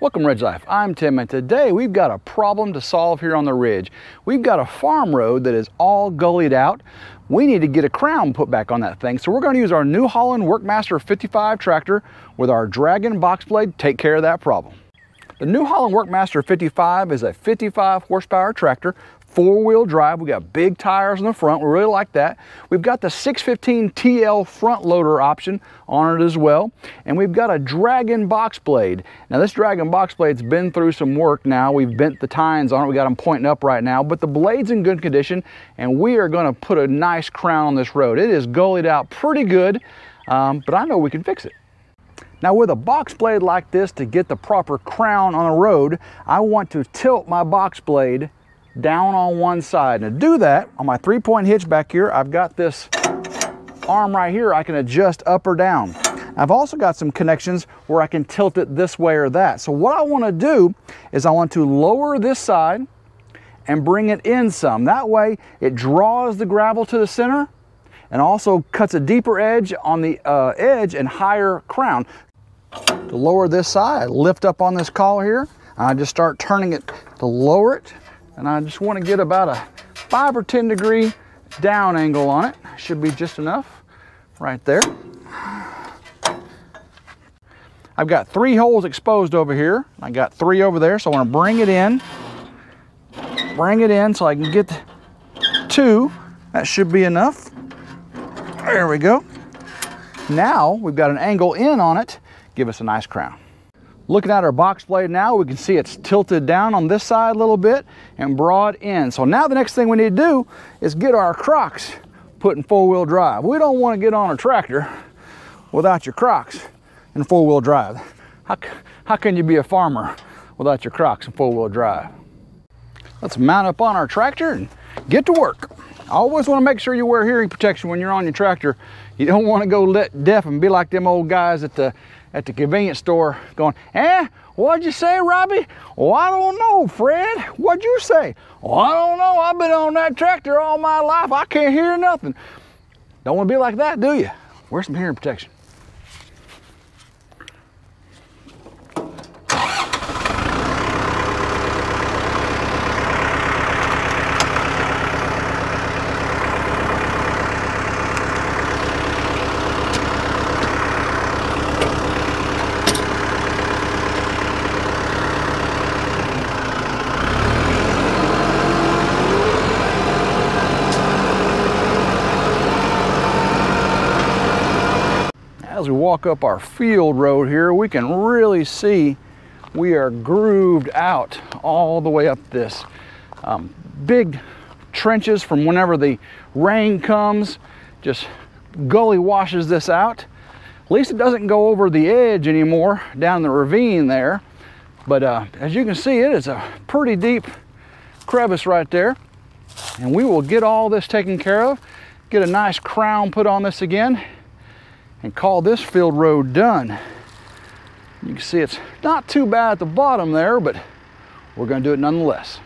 Welcome Ridge Life, I'm Tim and today we've got a problem to solve here on the ridge. We've got a farm road that is all gullied out. We need to get a crown put back on that thing. So we're gonna use our New Holland Workmaster 55 tractor with our Dragon box blade take care of that problem. The New Holland Workmaster 55 is a 55 horsepower tractor four-wheel drive. We got big tires in the front. We really like that. We've got the 615 TL front loader option on it as well. And we've got a Dragon box blade. Now this Dragon box blade's been through some work now. We've bent the tines on it. We got them pointing up right now, but the blade's in good condition and we are gonna put a nice crown on this road. It is gullied out pretty good, um, but I know we can fix it. Now with a box blade like this to get the proper crown on a road, I want to tilt my box blade down on one side. And to do that, on my three-point hitch back here, I've got this arm right here I can adjust up or down. I've also got some connections where I can tilt it this way or that. So what I want to do is I want to lower this side and bring it in some. That way it draws the gravel to the center and also cuts a deeper edge on the uh, edge and higher crown. To lower this side, I lift up on this collar here. I just start turning it to lower it and I just want to get about a 5 or 10 degree down angle on it. Should be just enough right there. I've got three holes exposed over here. I got three over there, so I want to bring it in. Bring it in so I can get two. That should be enough. There we go. Now we've got an angle in on it. Give us a nice crown. Looking at our box blade now, we can see it's tilted down on this side a little bit and broad in. So now the next thing we need to do is get our Crocs put in four-wheel drive. We don't want to get on a tractor without your Crocs in four-wheel drive. How, how can you be a farmer without your Crocs in four-wheel drive? Let's mount up on our tractor and get to work. I always want to make sure you wear hearing protection when you're on your tractor. You don't want to go let deaf and be like them old guys at the at the convenience store going, eh, what'd you say, Robbie? Well, I don't know, Fred. What'd you say? Well, I don't know. I've been on that tractor all my life. I can't hear nothing. Don't want to be like that, do you? Wear some hearing protection. As we walk up our field road here, we can really see we are grooved out all the way up this. Um, big trenches from whenever the rain comes, just gully washes this out. At least it doesn't go over the edge anymore down the ravine there. But uh, as you can see, it is a pretty deep crevice right there. And we will get all this taken care of, get a nice crown put on this again, and call this field road done. You can see it's not too bad at the bottom there, but we're gonna do it nonetheless.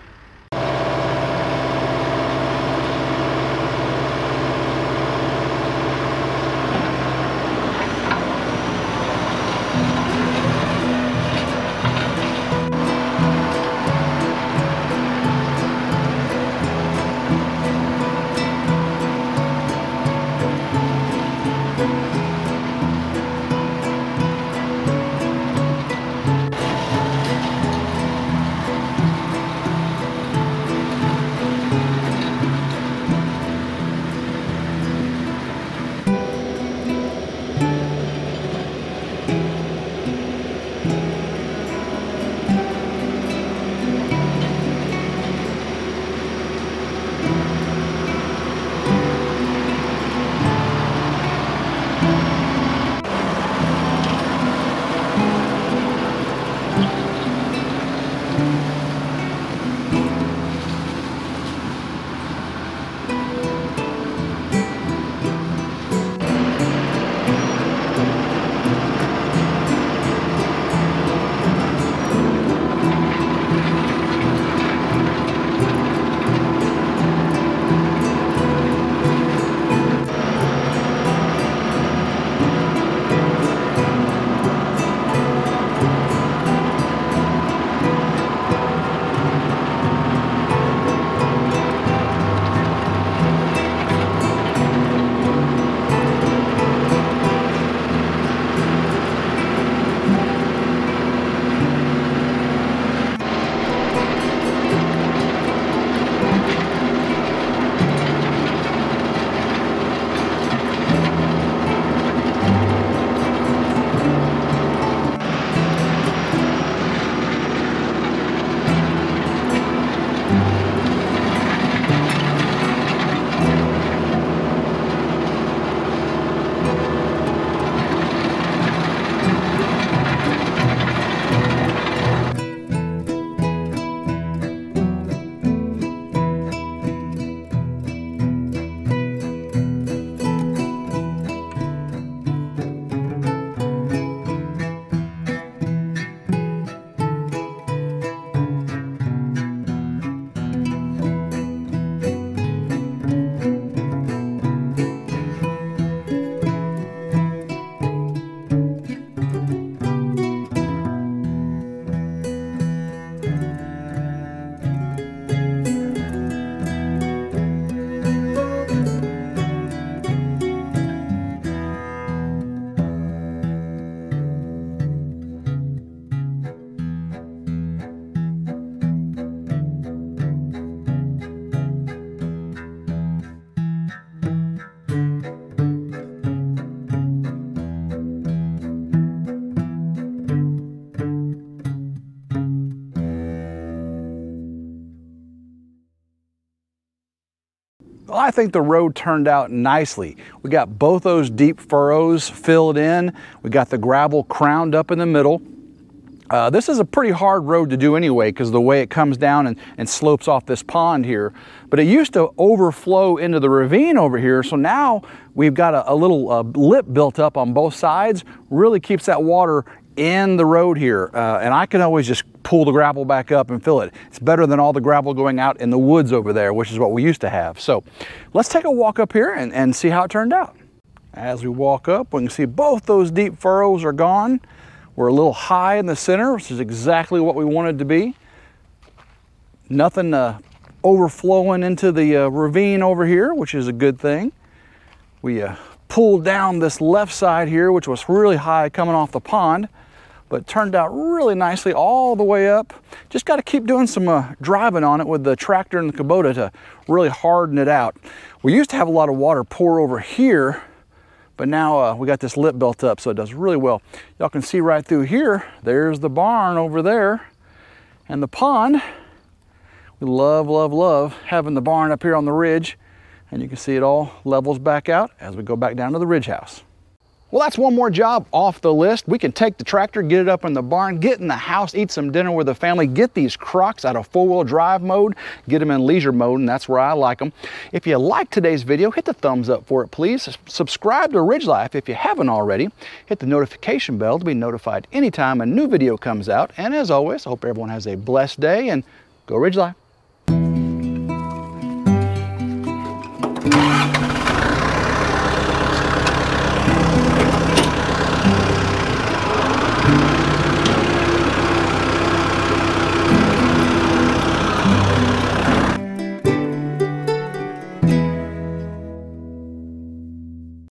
I think the road turned out nicely. We got both those deep furrows filled in. We got the gravel crowned up in the middle. Uh, this is a pretty hard road to do anyway because the way it comes down and, and slopes off this pond here. But it used to overflow into the ravine over here. So now we've got a, a little uh, lip built up on both sides. Really keeps that water in the road here. Uh, and I can always just pull the gravel back up and fill it. It's better than all the gravel going out in the woods over there, which is what we used to have. So let's take a walk up here and, and see how it turned out. As we walk up, we can see both those deep furrows are gone. We're a little high in the center, which is exactly what we wanted to be. Nothing uh, overflowing into the uh, ravine over here, which is a good thing. We uh, pulled down this left side here, which was really high coming off the pond, but turned out really nicely all the way up. Just got to keep doing some uh, driving on it with the tractor and the Kubota to really harden it out. We used to have a lot of water pour over here, but now uh, we got this lip built up so it does really well. Y'all can see right through here, there's the barn over there and the pond. We love, love, love having the barn up here on the ridge and you can see it all levels back out as we go back down to the ridge house. Well, that's one more job off the list. We can take the tractor, get it up in the barn, get in the house, eat some dinner with the family, get these Crocs out of four-wheel drive mode, get them in leisure mode, and that's where I like them. If you like today's video, hit the thumbs up for it, please. Subscribe to Ridge Life if you haven't already. Hit the notification bell to be notified anytime a new video comes out. And as always, I hope everyone has a blessed day, and go Ridge Life.